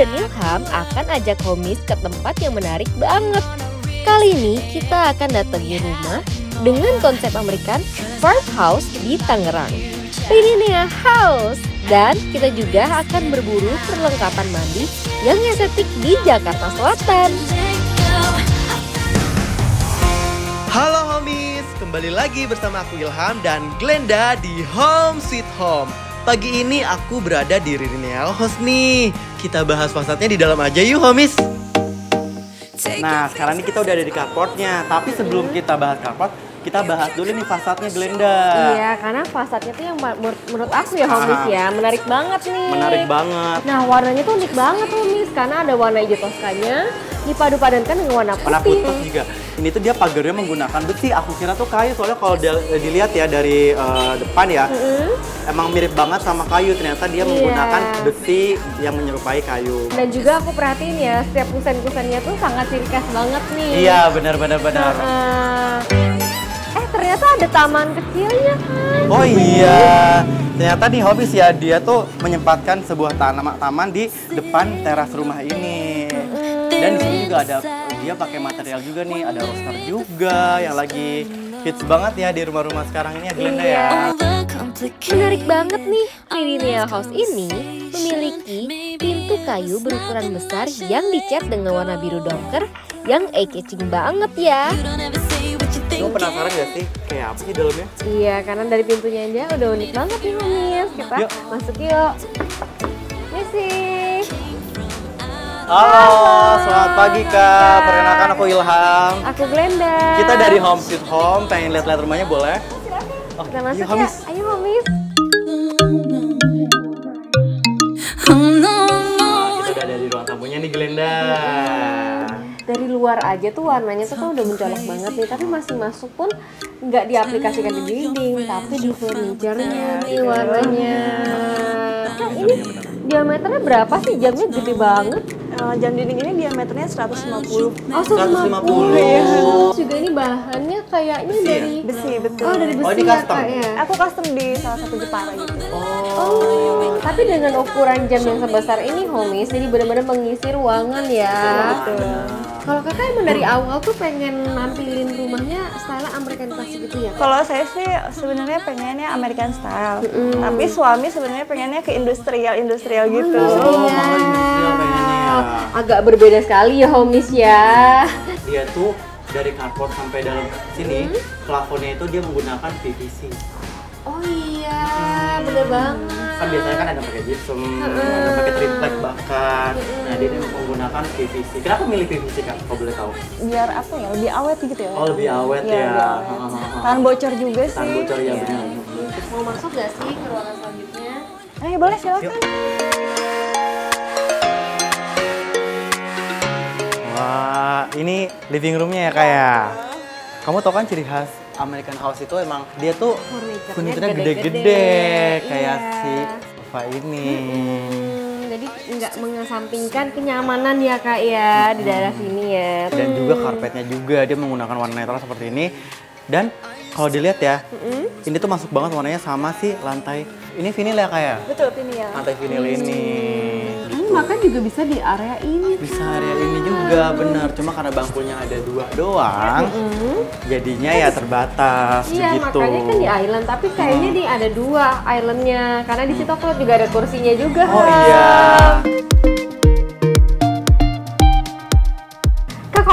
dan Ilham akan ajak homies ke tempat yang menarik banget. Kali ini kita akan datangi rumah dengan konsep American Farmhouse di Tangerang. Rininea House. Dan kita juga akan berburu perlengkapan mandi yang estetik di Jakarta Selatan. Halo homies, kembali lagi bersama aku Ilham dan Glenda di Home Sweet Home. Pagi ini aku berada di Ririneal House nih. Kita bahas fasadnya di dalam aja yuk homies. Nah, sekarang ini kita udah ada di carportnya. Tapi sebelum kita bahas carport, kita bahas dulu nih fasadnya Glenda. Iya, karena fasadnya tuh yang menurut, menurut aku ya homies ya, menarik banget nih. Menarik banget. Nah, warnanya tuh unik banget homies karena ada warna hijau toskanya dipadu-padankan dengan warna putih. Warna putih juga. Ini tuh dia pagarnya menggunakan besi. Aku kira tuh kayu soalnya kalau dia- dilihat ya dari eh, depan ya, emang mirip banget sama kayu. Ternyata dia Iya. menggunakan besi yang menyerupai kayu. Dan juga aku perhatiin ya, setiap kusen-kusennya tuh sangat ciri khas banget nih. Iya, benar benar benar. Heeh. eh, ternyata ada taman kecilnya kan. Oh iya, ternyata di Hobbies ya dia tuh menyempatkan sebuah tanam taman di depan teras rumah ini. Dan di sini juga ada dia pakai material juga nih, ada roster juga yang lagi hits banget ya di rumah-rumah sekarang ini ya Glenda Iya. ya. Menarik banget nih, Millennial House ini memiliki pintu kayu berukuran besar yang dicat dengan warna biru dongker yang eye-catching banget ya. Kamu penasaran gak sih kayak apa sih dalamnya? Iya, karena dari pintunya aja udah unik banget nih homies. Kita Yuk. masuk yuk. Misi. Halo, selamat pagi Kak. Perkenalkan aku Ilham. Aku Glenda. Kita dari Home Sweet Home, pengen lihat-lihat rumahnya boleh? Oh, Kita masuk yuk, ya. Homies. Ayo homies. Nah, kita udah ada di ruang tamunya nih Glenda. Dari luar aja tuh warnanya tuh kan udah mencolok banget nih, tapi masih masuk pun nggak diaplikasikan di dinding, tapi di furniture-nya nih warnanya. Kak, ini diameternya berapa sih? Jamnya gede banget. Eh, jam dinding ini diameternya 150 Oh, 150. ya. Juga ini bahannya kayaknya dari besi betul. Oh, dari besi Oh, ini ya, custom? Kak, ya? Aku custom di salah satu Jepara gitu. Oh, tapi dengan ukuran jam yang sebesar ini, homies, jadi benar-benar mengisi ruangan ya. Kalau kakak emang dari awal tuh pengen nampilin rumahnya style American Classic gitu ya? Kalau saya sih sebenarnya pengennya American style, tapi suami sebenarnya pengennya ke industrial industrial gitu. Oh, malah industrial pengennya ya. Agak berbeda sekali ya, homies ya. Dia tuh dari carport sampai dalam sini, plafonnya itu dia menggunakan PVC. Oh iya, bener banget. Kan biasanya kan ada pakai gypsum, ada pakai triplek bahkan. Nah, dia ini menggunakan PVC. Kenapa milih PVC kan? Kalau boleh tahu. Biar apa ya lebih awet gitu ya. Oh, lebih awet Iya, ya. lebih awet. Tahan bocor juga sih. Tahan bocor ya Iya. benar. Mau masuk gak sih ke ruangan selanjutnya? Eh boleh silakan. Yuk. Ini living roomnya ya kayak. Kamu tau kan ciri khas American House itu emang dia tuh Furniture-nya furniture-nya gede-gede, kayak iya. si sofa ini. Hmm, jadi nggak mengesampingkan kenyamanan ya kak ya di daerah sini ya. Dan juga karpetnya juga dia menggunakan warna netral seperti ini. Dan kalau dilihat ya, ini tuh masuk banget warnanya sama si lantai. Ini vinil ya kayak Betul ini ya. lantai vinil ini. Kamu makan juga bisa di area ini. Bisa area ini juga benar. Cuma karena bangkunya ada dua doang, jadinya ya terbatas Iya begitu. makanya kan di island, tapi kayaknya di ada dua islandnya karena di situ aku lihat juga ada kursinya juga. Oh iya.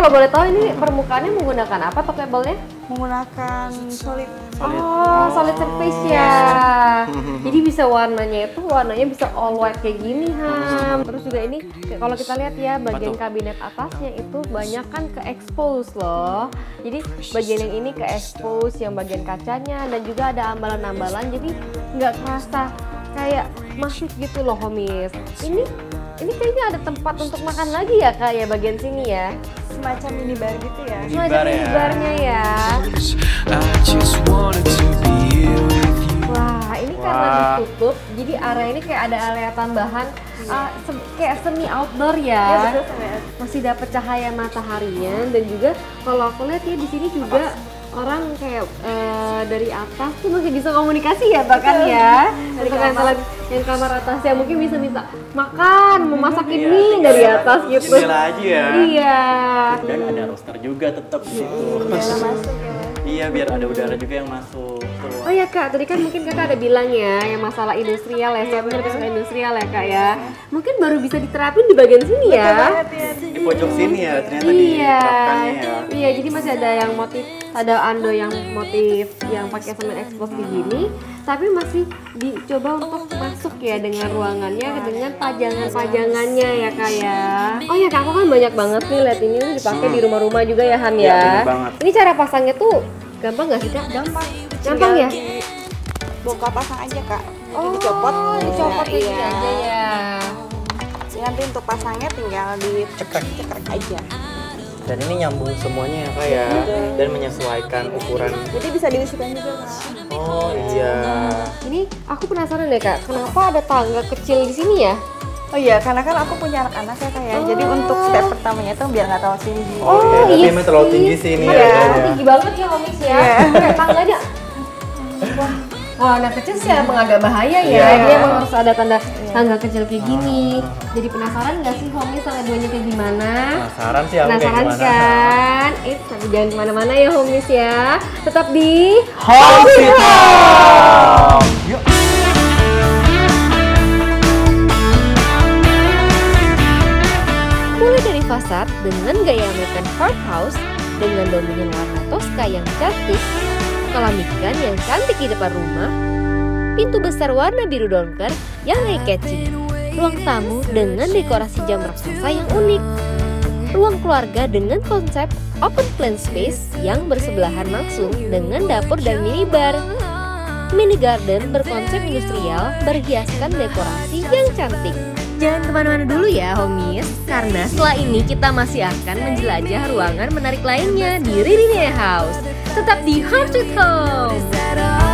Kalau boleh tahu ini permukaannya menggunakan apa top labelnya? Menggunakan solid. Oh, solid surface ya. Jadi bisa warnanya itu warnanya bisa all white kayak gini, Ham. Terus juga ini kayak kalau kita lihat ya bagian kabinet atasnya itu banyak kan ke expose loh. Jadi bagian yang ini ke expose, yang bagian kacanya dan juga ada ambalan-ambalan jadi nggak kerasa kayak masif gitu loh, homies. Ini ini kayaknya ada tempat untuk makan lagi ya kak ya bagian sini ya. Semacam minibar gitu ya. Semacam ya. minibarnya ya. Wah, ini karena ditutup, jadi area ini kayak ada area tambahan uh, sem- kayak semi outdoor ya. Iya betul ya. Masih dapat cahaya mataharinya dan juga kalau aku lihat ya di sini juga orang kayak eh, dari atas tuh masih bisa komunikasi ya bahkan ya. Dari kamar. yang kamar atas ya mungkin bisa minta makan, mau Iya, ini dari atas gitu. Jendela aja ya. Iya. Dan ada roster juga tetap di situ. Masuk ya. Iya, biar ada udara juga yang masuk. Oh ya kak, tadi kan mungkin kakak ada bilang ya yang masalah industrial ya, saya lebih suka industrial ya kak ya. Mungkin baru bisa diterapin di bagian sini ya. Banget ya. Di pojok sini ya ternyata Iya, ya. iya. Jadi masih ada yang motif, ada ando yang motif yang pakai semen expose di gini, tapi masih dicoba untuk masuk ya dengan ruangannya, dengan pajangan-pajangannya ya kak ya. Oh ya kak, aku kan banyak banget nih lihat ini tuh dipakai di rumah-rumah juga ya Ham Iya, ya. banget. Ini cara pasangnya tuh gampang nggak sih kak? Gampang. Gampang ya? Buka pasang aja kak. Jadi Oh, dicopot. dicopot gini Iya. aja ya. Nanti untuk pasangnya tinggal dicekrek cekrek aja. Dan ini nyambung semuanya ya kak ya. Dan menyesuaikan ukuran. Jadi bisa diisikan juga kak. Oh iya. Ini aku penasaran deh kak, kenapa ada tangga kecil di sini ya? Oh iya, karena kan aku punya anak-anak ya kak ya. Jadi untuk step pertamanya itu biar nggak terlalu tinggi. Oh, iya, tapi emang terlalu tinggi sih ini Iya. ya. Oh, tinggi banget ya Homis ya. Kayak tangganya. Wah, anak kecil sih emang agak bahaya ya. Iya. Dia emang harus ada tanda tangga kecil kayak gini. Jadi penasaran nggak sih Homis tangga duanya kayak gimana? Penasaran sih aku kayak Penasaran gimana. kan? Eh, tapi jangan ke mana-mana ya Homis ya. Tetap di Home dengan gaya American farmhouse dengan dominan warna Tosca yang cantik, kolam ikan yang cantik di depan rumah, pintu besar warna biru donker yang eye-catching, ruang tamu dengan dekorasi jam raksasa yang unik, ruang keluarga dengan konsep open plan space yang bersebelahan langsung dengan dapur dan minibar, mini garden berkonsep industrial berhiaskan dekorasi yang cantik. Jangan ke mana-mana dulu ya homies, karena setelah ini kita masih akan menjelajah ruangan menarik lainnya di Ririnea House. Tetap di Home Sweet Home.